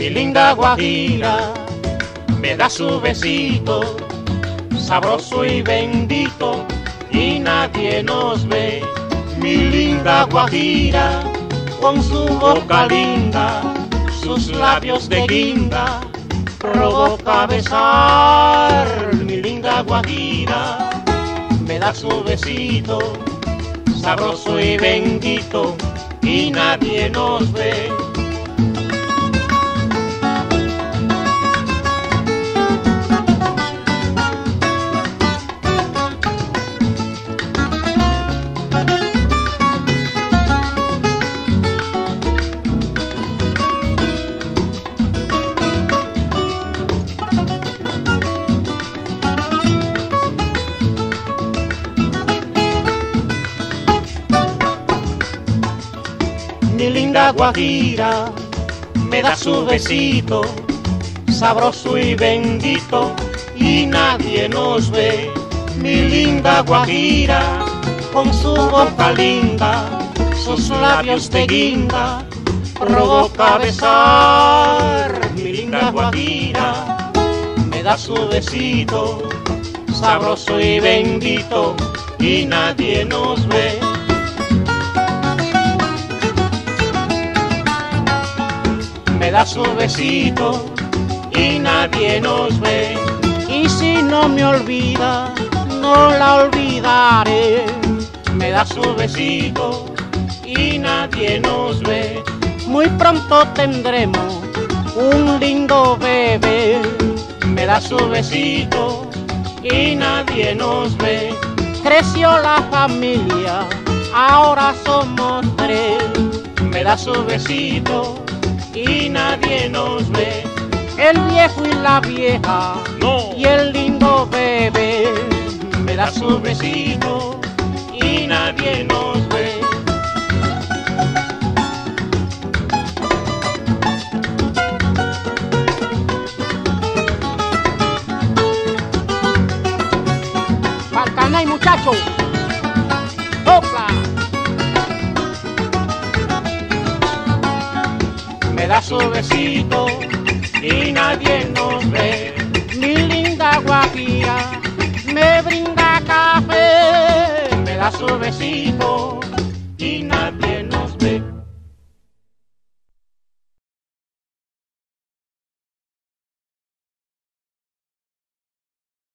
mi linda guajira, me da su besito, sabroso y bendito, y nadie nos ve. Mi linda guajira, con su boca linda, sus labios de guinda, provoca besar. Mi linda guajira, me da su besito, sabroso y bendito, y nadie nos ve. Mi linda guajira me da su besito, sabroso y bendito, y nadie nos ve. Mi linda guajira, con su boca linda, sus labios de guinda, provoca besar. Mi linda guajira, me da su besito, sabroso y bendito, y nadie nos ve. Me da su besito y nadie nos ve. Y si no me olvida, no la olvidaré. Me da su besito y nadie nos ve. Muy pronto tendremos un lindo bebé. Me da su besito y nadie nos ve. Creció la familia, ahora somos tres. Me da su besito y nadie nos ve. El viejo y la vieja No. y el lindo bebé me da su besito y nadie nos ve. Falcanay muchacho. Sopla. Me da su besito y nadie nos ve. Mi linda guajira me brinda café, me da su besito y nadie